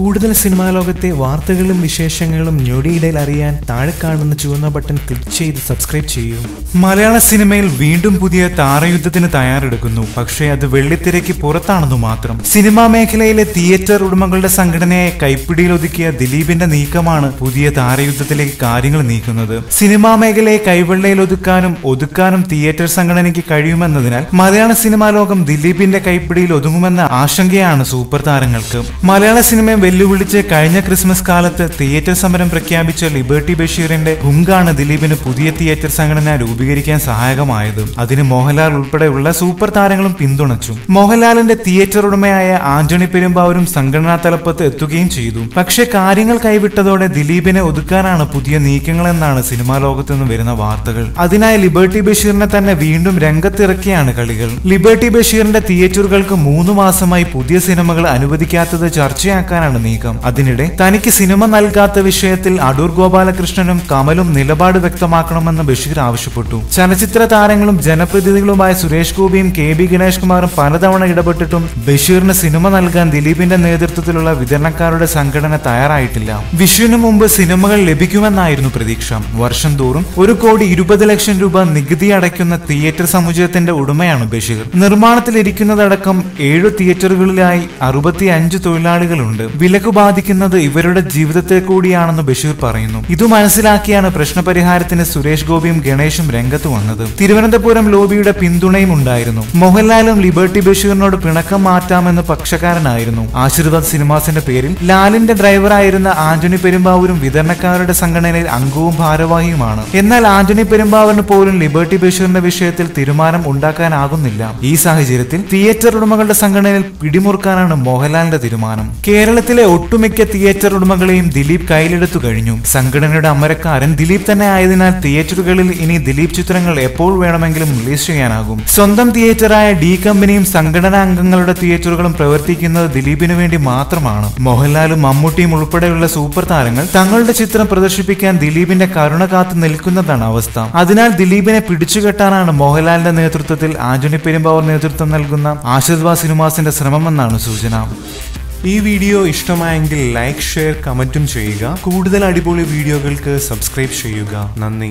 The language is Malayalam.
കൂടുതൽ സിനിമാ ലോകത്തെ വാർത്തകളും വിശേഷങ്ങളും ഞൊടിയിടയിൽ അറിയാൻ താഴെ കാണുന്ന ചുവന്ന ബട്ടൺ ക്ലിക്ക് ചെയ്ത് സബ്സ്ക്രൈബ് ചെയ്യൂ. മലയാള സിനിമയിൽ വീണ്ടും പുതിയ താരയുദ്ധത്തിന് തയ്യാറെടുക്കുന്നു. പക്ഷേ അത് വെള്ളിത്തിരയ്ക്ക് പുറത്താണെന്നു മാത്രം. സിനിമാ മേഖലയിലെ തിയേറ്റർ ഉടമകളുടെ സംഘടനയെ കൈപ്പിടിയിൽ ഒതുക്കിയ ദിലീപിന്റെ നീക്കമാണ് പുതിയ താരയുദ്ധത്തിലേക്ക് കാര്യങ്ങൾ നീക്കുന്നത്. സിനിമാ മേഖലയെ കൈവെള്ളയിൽ ഒതുക്കാനും ഒതുക്കാനും തിയേറ്റർ സംഘടനയ്ക്ക് കഴിയുമെന്നതിനാൽ മലയാള സിനിമാ ലോകം ദിലീപിന്റെ കൈപ്പിടിയിൽ ഒതുങ്ങുമെന്ന ആശങ്കയാണ് സൂപ്പർ താരങ്ങൾക്ക്. മലയാള സിനിമയെ വെല്ലുവിളിച്ച് കഴിഞ്ഞ ക്രിസ്മസ് കാലത്ത് തിയേറ്റർ സമരം പ്രഖ്യാപിച്ച ലിബർട്ടി ബഷീറിന്റെ ഹുങ്കാണ് ദിലീപിന് പുതിയ തിയേറ്റർ സംഘടന രൂപീകരിക്കാൻ സഹായകമായത്. അതിന് മോഹൻലാൽ ഉൾപ്പെടെയുള്ള സൂപ്പർ താരങ്ങളും പിന്തുണച്ചു. മോഹൻലാലിന്റെ തിയേറ്റർ ഉടമയായ ആന്റണി പെരുമ്പാവൂരും സംഘടനാ തലപ്പത്ത് എത്തുകയും ചെയ്തു. പക്ഷേ കാര്യങ്ങൾ കൈവിട്ടതോടെ ദിലീപിനെ ഒതുക്കാനാണ് പുതിയ നീക്കങ്ങളെന്നാണ് സിനിമാ ലോകത്തു നിന്ന് വരുന്ന വാർത്തകൾ. അതിനായി ലിബർട്ടി ബഷീറിനെ തന്നെ വീണ്ടും രംഗത്തിറക്കിയാണ് കളികൾ. ലിബർട്ടി ബഷീറിന്റെ തിയേറ്ററുകൾക്ക് മൂന്ന് മാസമായി പുതിയ സിനിമകൾ അനുവദിക്കാത്തത് ചർച്ചയാക്കാനാണ് നീക്കം അതിനിടെ തനിക്ക് സിനിമ നൽകാത്ത വിഷയത്തിൽ അടൂർ ഗോപാലകൃഷ്ണനും കമലും നിലപാട് വ്യക്തമാക്കണമെന്ന് ബഷീർ ആവശ്യപ്പെട്ടു. ചലച്ചിത്ര താരങ്ങളും ജനപ്രതിനിധികളുമായ സുരേഷ് ഗോപിയും കെ ബി ഗണേഷ് കുമാറും പലതവണ ഇടപെട്ടിട്ടും ബഷീറിന് സിനിമ നൽകാൻ ദിലീപിന്റെ നേതൃത്വത്തിലുള്ള വിതരണക്കാരുടെ സംഘടന തയ്യാറായിട്ടില്ല. വിഷുവിന് മുമ്പ് സിനിമകൾ ലഭിക്കുമെന്നായിരുന്നു പ്രതീക്ഷ. വർഷം തോറും ഒരു കോടി ഇരുപത് ലക്ഷം രൂപ നികുതി അടയ്ക്കുന്ന തിയേറ്റർ സമുച്ചയത്തിന്റെ ഉടമയാണ് ബഷീർ. നിർമ്മാണത്തിലിരിക്കുന്നതടക്കം ഏഴു തിയേറ്ററുകളിലായി അറുപത്തി അഞ്ച് തൊഴിലാളികളുണ്ട്. വിലക്ക് ബാധിക്കുന്നത് ഇവരുടെ ജീവിതത്തെ കൂടിയാണെന്ന് ബഷീർ പറയുന്നു. ഇത് മനസ്സിലാക്കിയാണ് പ്രശ്നപരിഹാരത്തിന് സുരേഷ് ഗോപിയും ഗണേശും രംഗത്ത് വന്നത്. തിരുവനന്തപുരം ലോബിയുടെ പിന്തുണയും ഉണ്ടായിരുന്നു. മോഹൻലാലും ലിബർട്ടി ബഷീറിനോട് പിണക്കം മാറ്റാമെന്ന് പക്ഷക്കാരനായിരുന്നു. ആശീർവാദ് സിനിമാസിന്റെ പേരിൽ ലാലിന്റെ ഡ്രൈവറായിരുന്ന ആന്റണി പെരുമ്പാവൂരും വിതരണക്കാരുടെ സംഘടനയിൽ അംഗവും ഭാരവാഹിയുമാണ്. എന്നാൽ ആന്റണി പെരുമ്പാവൂരിന് പോലും ലിബർട്ടി ബഷീറിന്റെ വിഷയത്തിൽ തീരുമാനം ഉണ്ടാക്കാനാകുന്നില്ല. ഈ സാഹചര്യത്തിൽ തിയേറ്റർ ഉടമകളുടെ സംഘടനയിൽ പിടിമുറുക്കാനാണ് മോഹൻലാലിന്റെ തീരുമാനം. കേരളത്തിലെ ഒട്ടുമിക്ക തിയേറ്റർ ഉടമകളെയും ദിലീപ് കയ്യിലെടുത്തു കഴിഞ്ഞു. സംഘടനയുടെ അമരക്കാരൻ ദിലീപ് തന്നെ ആയതിനാൽ തിയേറ്ററുകളിൽ ഇനി ദിലീപ് ചിത്രങ്ങൾ എപ്പോൾ വേണമെങ്കിലും റിലീസ് ചെയ്യാനാകും. സ്വന്തം തിയേറ്ററായ ഡി കമ്പനിയും സംഘടനാ അംഗങ്ങളുടെ തിയേറ്ററുകളും പ്രവർത്തിക്കുന്നത് ദിലീപിനു വേണ്ടി മാത്രമാണ്. മോഹൻലാലും മമ്മൂട്ടിയും ഉൾപ്പെടെയുള്ള സൂപ്പർ താരങ്ങൾ തങ്ങളുടെ ചിത്രം പ്രദർശിപ്പിക്കാൻ ദിലീപിന്റെ കരുണ കാത്തു നിൽക്കുന്നതാണ് അവസ്ഥ. അതിനാൽ ദിലീപിനെ പിടിച്ചുകെട്ടാനാണ് മോഹൻലാലിന്റെ നേതൃത്വത്തിൽ ആന്റണി പെരുമ്പാവൂർ നേതൃത്വം നൽകുന്ന ആശീർവാദ് സിനിമാസിന്റെ ശ്രമമെന്നാണ് സൂചന. ഈ വീഡിയോ ഇഷ്ടമായെങ്കിൽ ലൈക്ക് ഷെയർ കമന്റും ചെയ്യുക. കൂടുതൽ അടിപൊളി വീഡിയോകൾക്ക് സബ്സ്ക്രൈബ് ചെയ്യുക. നന്ദി.